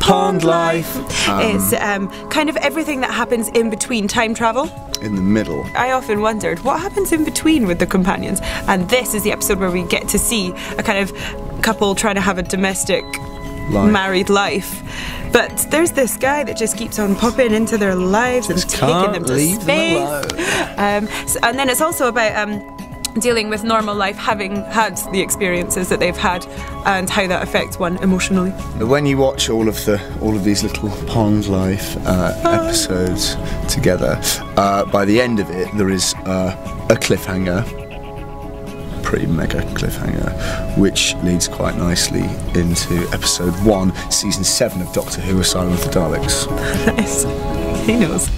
Pond life. it's um, kind of everything that happens in between time travel. In the middle. I often wondered what happens in between with the companions, and this is the episode where we get to see a kind of couple trying to have a domestic, Life. married life. But there's this guy that just keeps on popping into their lives and taking them to leave them space. Um, so- and then it's also about. Um, Dealing with normal life, having had the experiences that they've had, and how that affects one emotionally. When you watch all of the all of these little Pond Life uh, episodes together, uh, by the end of it, there is uh, a cliffhanger, pretty mega cliffhanger, which leads quite nicely into episode one, season seven of Doctor Who: Asylum of the Daleks. Nice. He knows.